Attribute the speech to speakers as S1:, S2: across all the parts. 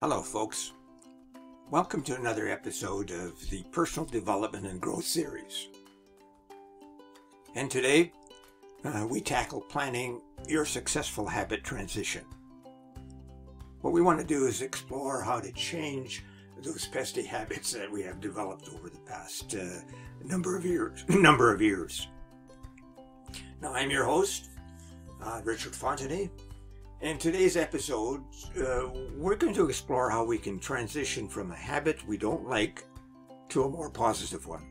S1: Hello, folks. Welcome to another episode of the Personal Development and Growth Series. And today, uh, we tackle planning your successful habit transition. What we want to do is explore how to change those pesky habits that we have developed over the past uh, number of years. number of years. Now, I'm your host, uh, Richard Fontanie. In today's episode, uh, we're going to explore how we can transition from a habit we don't like to a more positive one.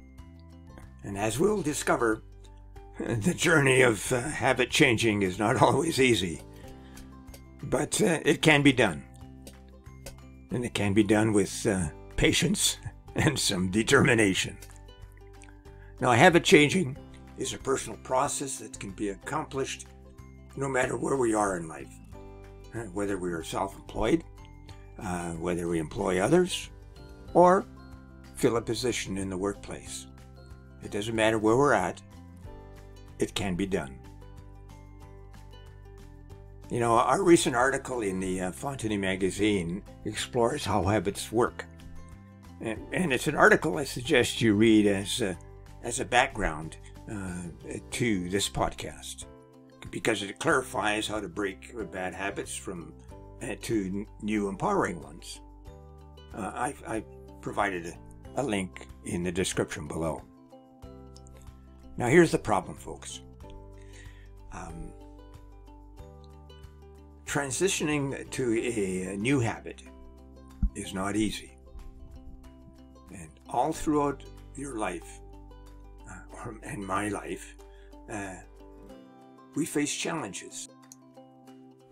S1: And as we'll discover, the journey of uh, habit changing is not always easy, but uh, it can be done. And it can be done with uh, patience and some determination. Now, habit changing is a personal process that can be accomplished no matter where we are in life whether we are self employed, uh, whether we employ others, or fill a position in the workplace. It doesn't matter where we're at, it can be done. You know, our recent article in the uh, magazine explores how habits work. And, and, it's an article I suggest you read as a, as a background uh, to this podcast because it clarifies how to break bad habits from uh, to new empowering ones. Uh, I, I provided a, a link in the description below. Now, here's the problem, folks. Um, transitioning to a, a new habit is not easy. And all throughout your life, uh, and my life, uh, we face challenges.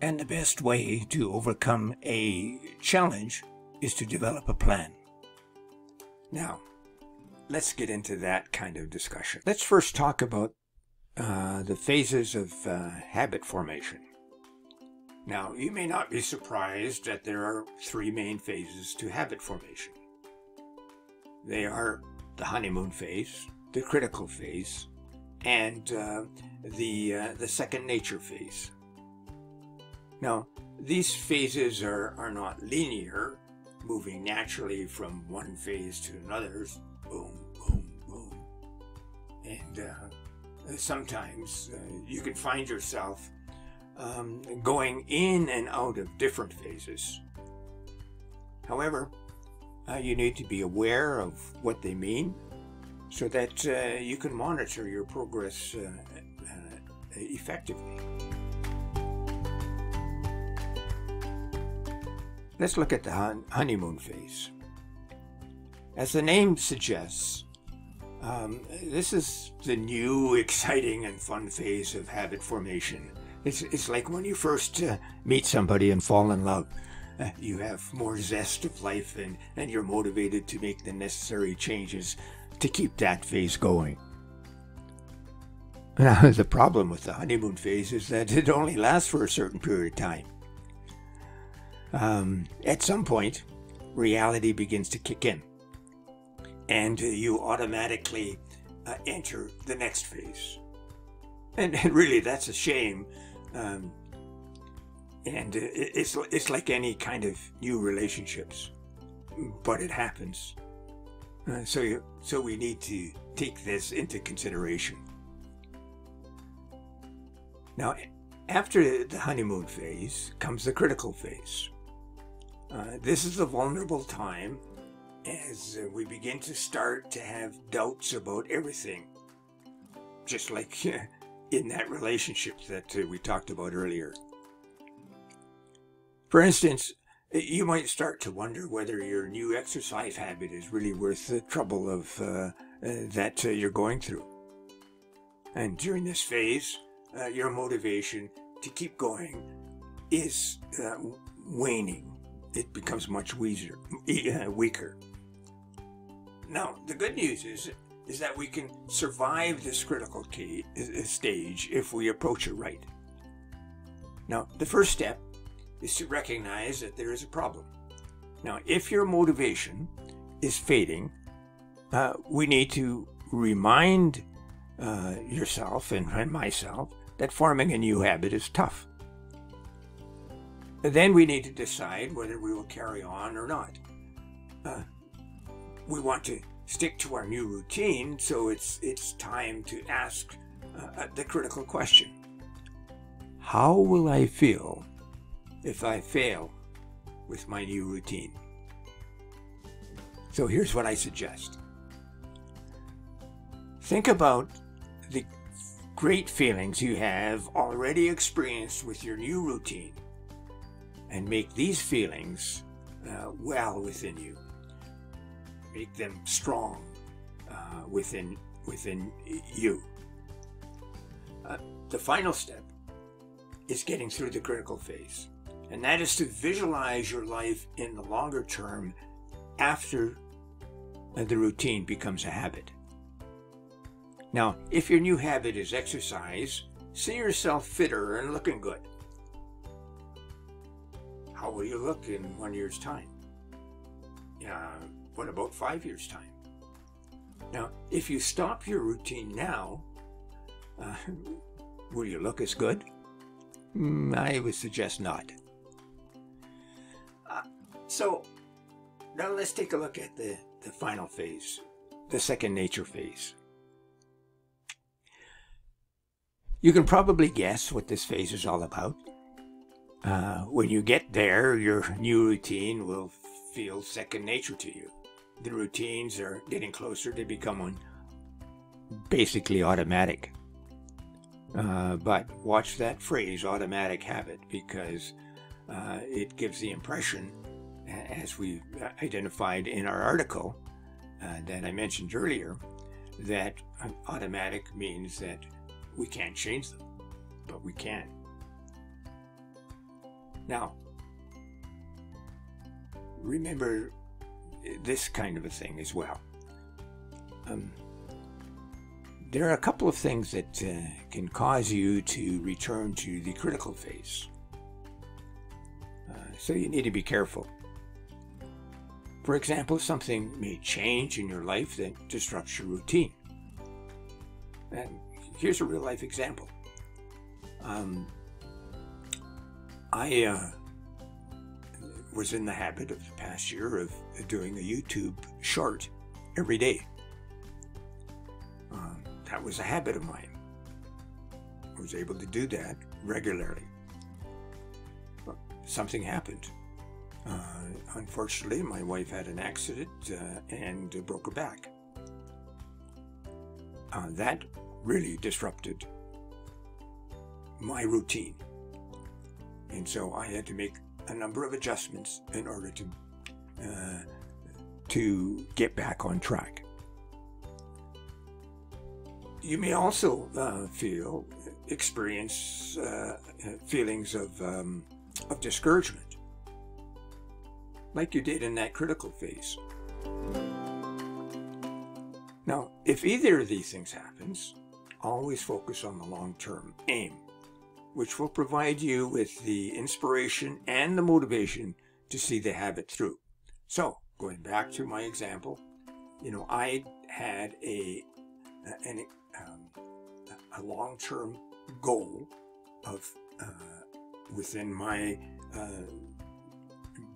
S1: And the best way to overcome a challenge is to develop a plan. Now, let's get into that kind of discussion. Let's first talk about uh, the phases of uh, habit formation. Now, you may not be surprised that there are three main phases to habit formation. They are the honeymoon phase, the critical phase, and uh, the, uh, the second nature phase. Now, these phases are, are not linear, moving naturally from one phase to another, boom, boom, boom. And uh, sometimes uh, you can find yourself um, going in and out of different phases. However, uh, you need to be aware of what they mean so that uh, you can monitor your progress uh, uh, effectively. Let's look at the honeymoon phase. As the name suggests, um, this is the new, exciting, and fun phase of habit formation. It's, it's like when you first uh, meet somebody and fall in love. Uh, you have more zest of life and, and you're motivated to make the necessary changes to keep that phase going. Now, the problem with the honeymoon phase is that it only lasts for a certain period of time. Um, at some point, reality begins to kick in, and you automatically uh, enter the next phase. And, and, really, that's a shame. Um, and it's, it's like any kind of new relationships, but it happens. Uh, so, so we need to take this into consideration. Now, after the honeymoon phase comes the critical phase. Uh, this is a vulnerable time as we begin to start to have doubts about everything, just like in that relationship that uh, we talked about earlier. For instance, you might start to wonder whether your new exercise habit is really worth the trouble of uh, uh, that uh, you're going through. And during this phase, uh, your motivation to keep going is waning. It becomes much weaker. Uh, weaker. Now, the good news is is that we can survive this critical stage if we approach it right. Now, the first step is to recognize that there is a problem. Now, if your motivation is fading, uh, we need to remind uh, yourself and, and myself that forming a new habit is tough. then we need to decide whether we will carry on or not. Uh, we want to stick to our new routine, so it's it's time to ask uh, the critical question: How will I feel if I fail with my new routine? So here's what I suggest. Think about the great feelings you have already experienced with your new routine and make these feelings uh, well within you. Make them strong uh, within within you. Uh, the final step is getting through the critical phase, and that is to visualize your life in the longer term after uh, the routine becomes a habit. Now, if your new habit is exercise, see yourself fitter and looking good. How will you look in one year's time? Yeah, what about five years' time? Now, if you stop your routine now, uh, will you look as good? Mm, I would suggest not. So, now let's take a look at the, the final phase, the second nature phase. You can probably guess what this phase is all about. Uh, when you get there, your new routine will feel second nature to you. The routines are getting closer to becoming basically automatic. Uh, but watch that phrase, automatic habit, because uh, it gives the impression, as we identified in our article uh, that I mentioned earlier, that automatic means that we can't change them, but we can. Now, remember this kind of a thing as well. Um, there are a couple of things that uh, can cause you to return to the critical phase. Uh, so you need to be careful. For example, something may change in your life that disrupts your routine. And here's a real life example. Um, I uh, was in the habit of the past year of doing a YouTube short every day. Um, that was a habit of mine. I was able to do that regularly. But something happened. Uh, unfortunately, my wife had an accident uh, and broke her back. Uh, that really disrupted my routine. And so I had to make a number of adjustments in order to uh, to get back on track. You may also uh, feel experience feelings of um, of discouragement, like you did in that critical phase. Now, if either of these things happens, always focus on the long term aim, which will provide you with the inspiration and the motivation to see the habit through. So, going back to my example, you know, I had a um, a long term goal of uh, within my uh,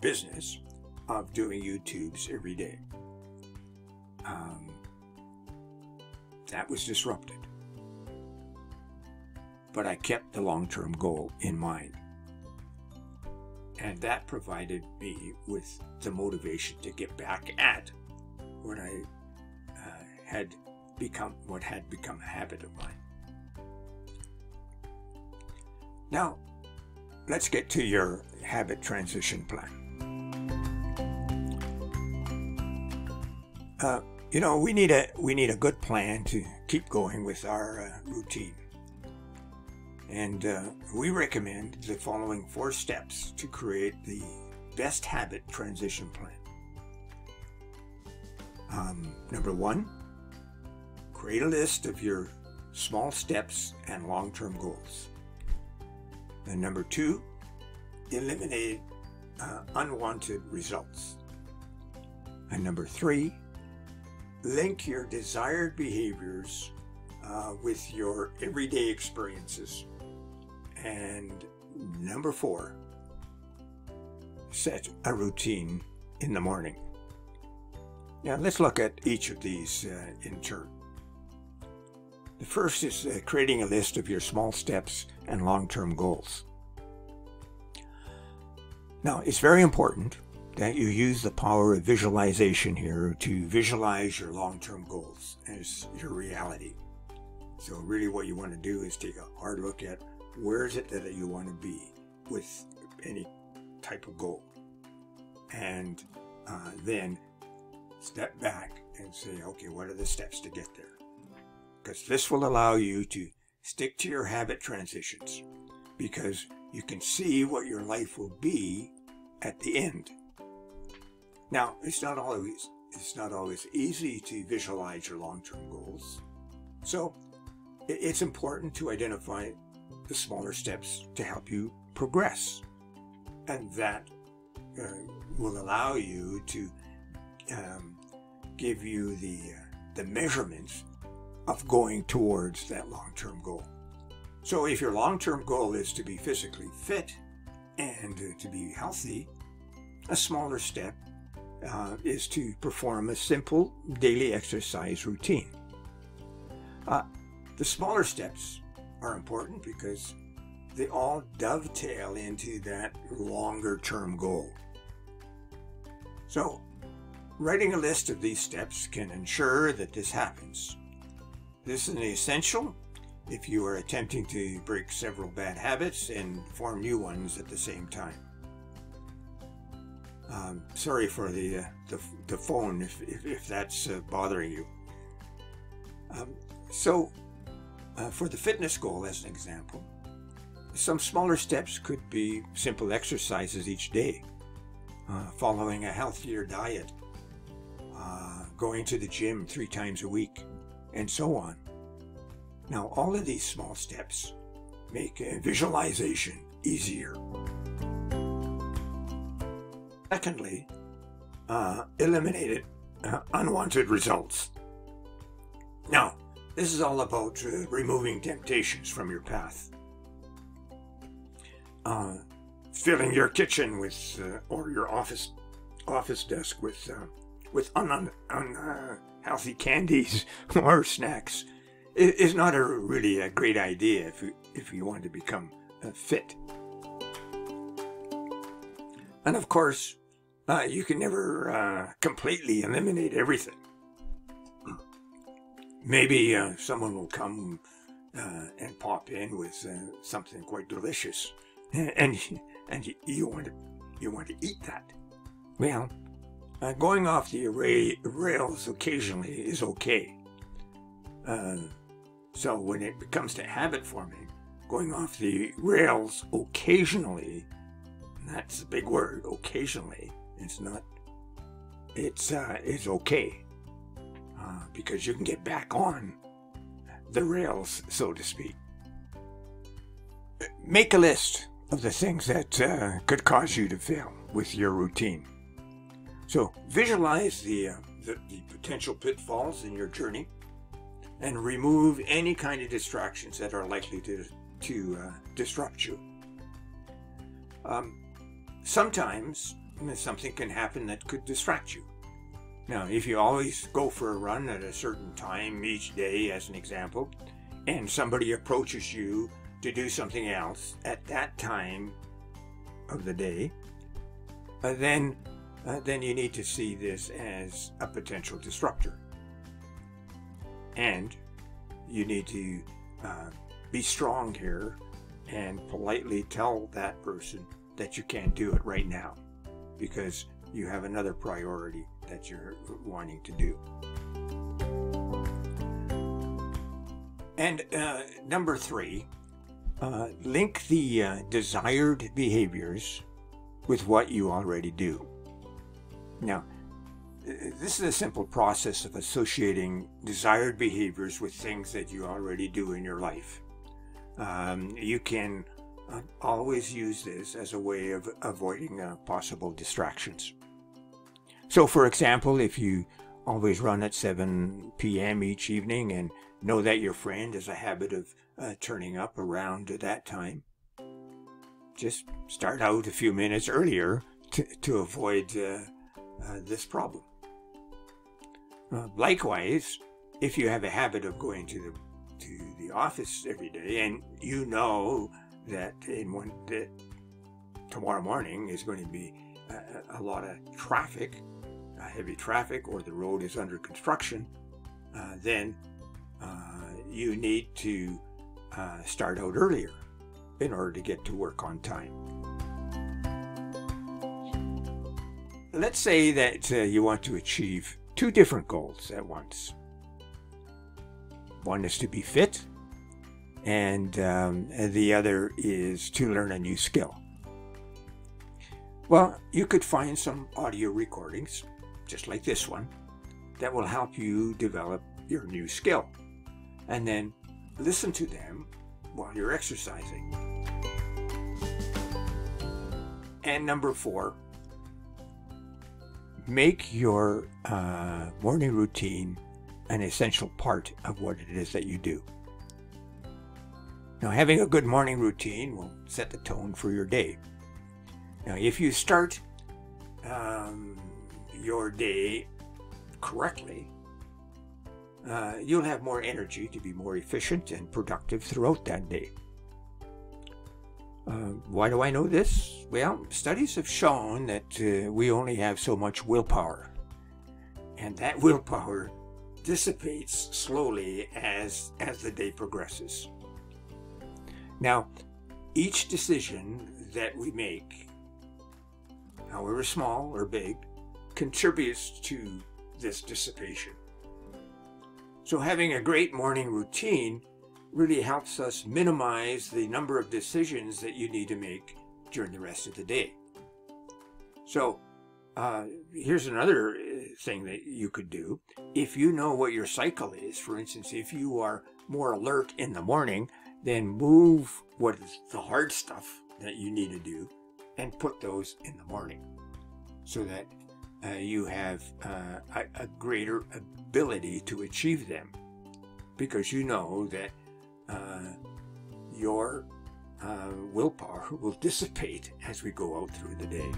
S1: business of doing YouTubes every day. Um, that was disrupted but I kept the long term goal in mind. And that provided me with the motivation to get back at what I uh, had become, what had become a habit of mine. Now, let's get to your habit transition plan. Uh, you know, we need a we need a good plan to keep going with our uh, routine. And uh, we recommend the following four steps to create the best habit transition plan. Um, number one, create a list of your small steps and long term goals. And number two, eliminate uh, unwanted results. And number three, link your desired behaviors uh, with your everyday experiences. And number four, set a routine in the morning. Now, let's look at each of these uh, in turn. The first is uh, creating a list of your small steps and long term goals. Now, it's very important that you use the power of visualization here to visualize your long term goals as your reality. So, really, what you want to do is take a hard look at where is it that you want to be with any type of goal. And uh, then step back and say, okay, what are the steps to get there? Because this will allow you to stick to your habit transitions because you can see what your life will be at the end. Now, it's not always it's not always easy to visualize your long-term goals. So, it's important to identify the smaller steps to help you progress. And that uh, will allow you to um, give you the, uh, the measurements of going towards that long term goal. So, if your long term goal is to be physically fit and uh, to be healthy, a smaller step uh, is to perform a simple daily exercise routine. Uh, the smaller steps are important because they all dovetail into that longer term goal. So, writing a list of these steps can ensure that this happens. This is essential if you are attempting to break several bad habits and form new ones at the same time. Um, sorry for the, uh, the, the phone if, if, if that's uh, bothering you. Um, so, uh, for the fitness goal, as an example, some smaller steps could be simple exercises each day, uh, following a healthier diet, uh, going to the gym three times a week, and so on. Now, all of these small steps make visualization easier. Secondly, uh, eliminated uh, unwanted results. Now, this is all about uh, removing temptations from your path uh, filling your kitchen with uh, or your office office desk with uh, with unhealthy un, uh, candies or snacks is not a really a great idea if you if you want to become uh, fit. And of course, uh, you can never completely eliminate everything. Maybe someone will come and pop in with something quite delicious and and you want to you want to eat that. Well, uh, going off the array, rails occasionally is okay. Uh, so when it comes to habit forming, going off the rails occasionally, that's a big word. Occasionally, it's not. It's uh, it's okay uh, because you can get back on the rails, so to speak. Make a list of the things that uh, could cause you to fail with your routine. So visualize the, uh, the, the, potential pitfalls in your journey and remove any kind of distractions that are likely to, to uh, disrupt you. Um, sometimes something can happen that could distract you. Now, if you always go for a run at a certain time each day, as an example, and somebody approaches you to do something else at that time of the day, uh, then uh, then you need to see this as a potential disruptor, and you need to uh, be strong here and politely tell that person that you can't do it right now because you have another priority that you're wanting to do. And uh, number three, uh, link the uh, desired behaviors with what you already do. Now, this is a simple process of associating desired behaviors with things that you already do in your life. Um, you can always use this as a way of avoiding uh, possible distractions. So, for example, if you always run at 7 p.m. each evening and know that your friend has a habit of uh, turning up around that time. Just start out a few minutes earlier to, to avoid uh, uh, this problem. Uh, likewise, if you have a habit of going to the to the office every day, and you know that in one that tomorrow morning is going to be a, a lot of traffic, heavy traffic, or the road is under construction, uh, then uh, you need to uh, start out earlier in order to get to work on time. Let's say that uh, you want to achieve two different goals at once. One is to be fit, and um, the other is to learn a new skill. Well, you could find some audio recordings, just like this one, that will help you develop your new skill. And then listen to them while you're exercising. And number four, make your uh, morning routine an essential part of what it is that you do. Now, having a good morning routine will set the tone for your day. Now, if you start um, your day correctly, uh, you'll have more energy to be more efficient and productive throughout that day. Uh, why do I know this? Well, studies have shown that uh, we only have so much willpower, and that willpower dissipates slowly as as the day progresses. Now, each decision that we make, however small or big, contributes to this dissipation. So, having a great morning routine really helps us minimize the number of decisions that you need to make during the rest of the day. So, uh, here's another uh, thing that you could do. If you know what your cycle is, for instance, if you are more alert in the morning, then move what is the hard stuff that you need to do and put those in the morning so that uh, you have uh, a, a greater ability to achieve them because you know that uh, your uh, willpower will dissipate as we go out through the day.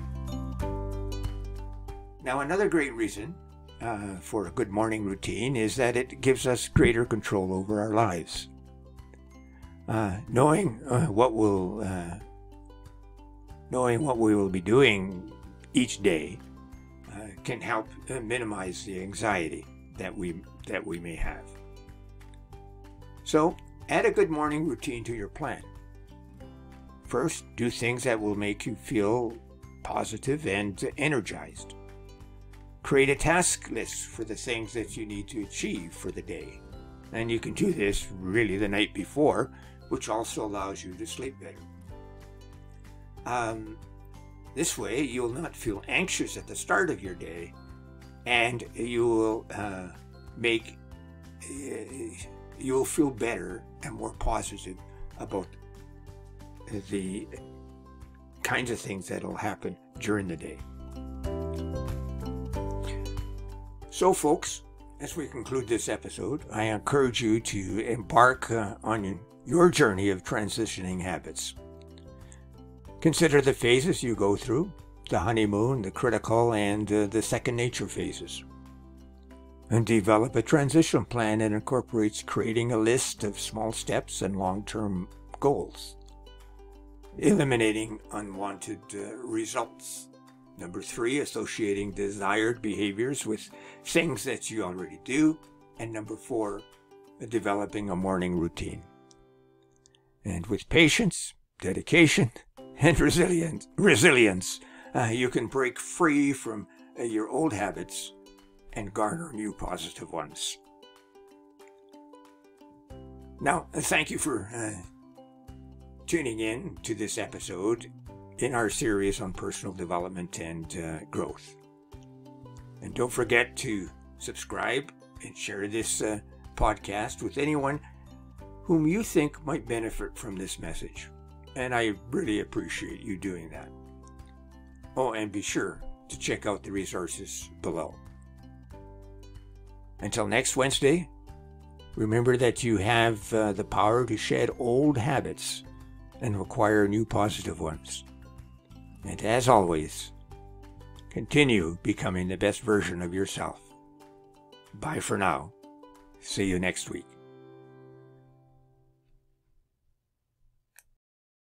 S1: Now, another great reason uh, for a good morning routine is that it gives us greater control over our lives. Uh, knowing uh, what will knowing what we will be doing each day can help minimize the anxiety that we that we may have. So, add a good morning routine to your plan. First, do things that will make you feel positive and energized. Create a task list for the things that you need to achieve for the day. And you can do this really the night before, which also allows you to sleep better. Um, this way, you'll not feel anxious at the start of your day, and you will uh, make uh, you'll feel better and more positive about the kinds of things that'll happen during the day. So, folks, as we conclude this episode, I encourage you to embark uh, on your journey of transitioning habits. Consider the phases you go through the honeymoon, the critical, and uh, the second nature phases. And develop a transition plan that incorporates creating a list of small steps and long term goals. Eliminating unwanted uh, results. Number three, associating desired behaviors with things that you already do. And number four, developing a morning routine. And with patience, dedication, and resilience, resilience uh, you can break free from uh, your old habits and garner new positive ones. Now, thank you for uh, tuning in to this episode in our series on personal development and uh, growth. And don't forget to subscribe and share this uh, podcast with anyone whom you think might benefit from this message. And I really appreciate you doing that. Oh, and be sure to check out the resources below. Until next Wednesday, remember that you have uh, the power to shed old habits and acquire new positive ones. And as always, Continue becoming the best version of yourself. Bye for now. See you next week.